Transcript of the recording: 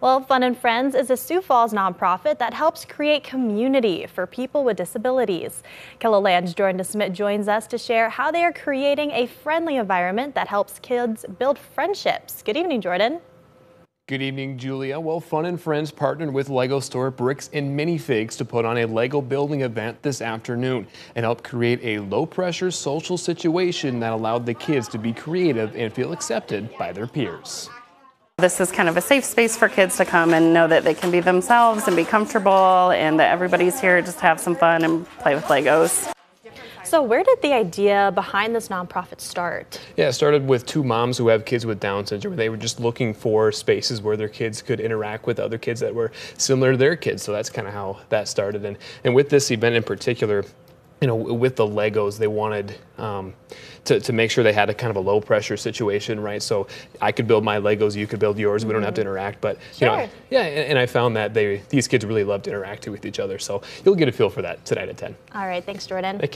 Well, Fun and Friends is a Sioux Falls nonprofit that helps create community for people with disabilities. KELOLAND's Jordan Smith joins us to share how they are creating a friendly environment that helps kids build friendships. Good evening, Jordan. Good evening, Julia. Well, Fun and Friends partnered with Lego store Bricks and Minifigs to put on a Lego building event this afternoon and help create a low-pressure social situation that allowed the kids to be creative and feel accepted by their peers. This is kind of a safe space for kids to come and know that they can be themselves and be comfortable and that everybody's here just to have some fun and play with Legos. So where did the idea behind this nonprofit start? Yeah, it started with two moms who have kids with Down syndrome. They were just looking for spaces where their kids could interact with other kids that were similar to their kids. So that's kind of how that started. And, and with this event in particular, you know, with the Legos, they wanted um, to, to make sure they had a kind of a low pressure situation, right? So I could build my Legos, you could build yours. We don't have to mm-hmm. interact, but sure. you know, yeah. And, and, I found that they these kids really loved interacting with each other. So you'll get a feel for that tonight at 10. All right, thanks, Jordan. Thank.